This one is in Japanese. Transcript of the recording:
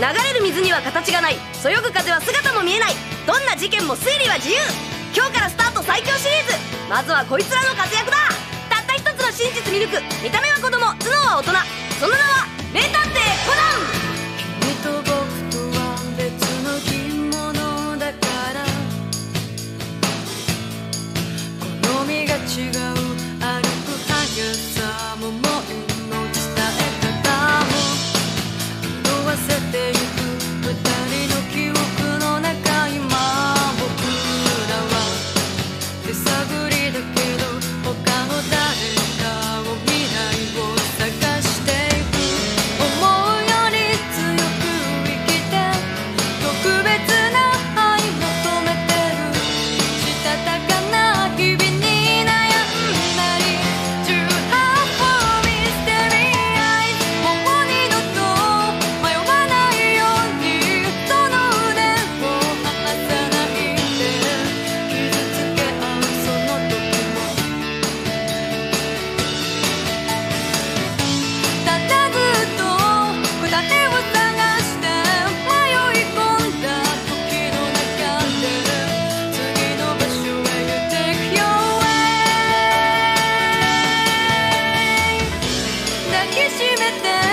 流れる水には形がない。そよぐ風は姿も見えない。どんな事件も推理は自由。今日からスタート最強シリーズ。まずはこいつらの活躍だ。たった一つの真実見抜く。見た目は子供。頭脳は大人。その名探りだけ that there.